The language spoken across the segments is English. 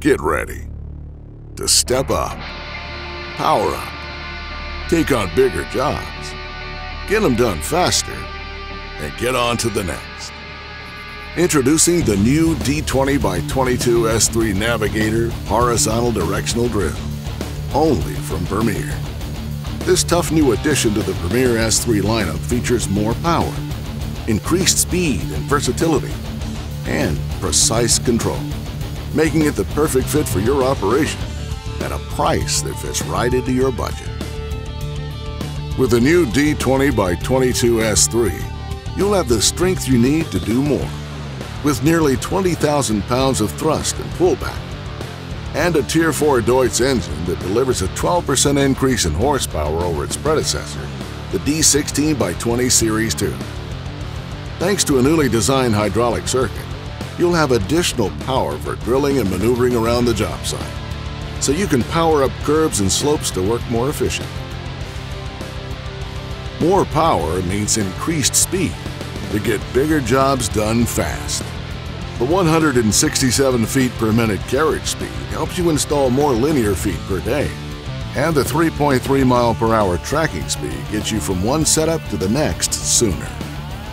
Get ready to step up, power up, take on bigger jobs, get them done faster, and get on to the next. Introducing the new D20 by 22 S3 Navigator Horizontal Directional Drill, only from Vermeer. This tough new addition to the Vermeer S3 lineup features more power, increased speed and versatility, and precise control, making it the perfect fit for your operation at a price that fits right into your budget. With the new D20 by 22 S3, you'll have the strength you need to do more. With nearly 20,000 pounds of thrust and pullback, and a Tier 4 Deutz engine that delivers a 12% increase in horsepower over its predecessor, the D16 by 20 Series 2. Thanks to a newly designed hydraulic circuit, you'll have additional power for drilling and maneuvering around the job site, so you can power up curbs and slopes to work more efficient. More power means increased speed to get bigger jobs done fast. The 167 feet per minute carriage speed helps you install more linear feet per day. And the 3.3 mile per hour tracking speed gets you from one setup to the next sooner.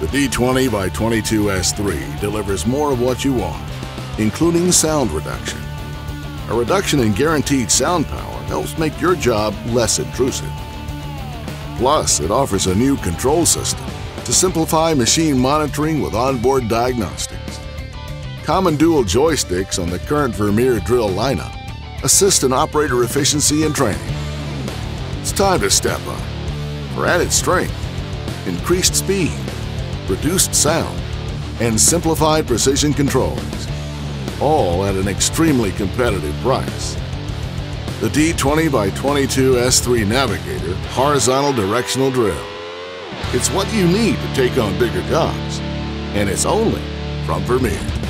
The D20 by 22 S3 delivers more of what you want, including sound reduction. A reduction in guaranteed sound power helps make your job less intrusive. Plus, it offers a new control system to simplify machine monitoring with onboard diagnostics. Common dual joysticks on the current Vermeer drill lineup assist in operator efficiency and training. It's time to step up for added strength, increased speed, reduced sound, and simplified precision controls, all at an extremely competitive price. The D20 by 22 S3 Navigator Horizontal Directional Drill. It's what you need to take on bigger jobs, and it's only from Vermeer.